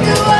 do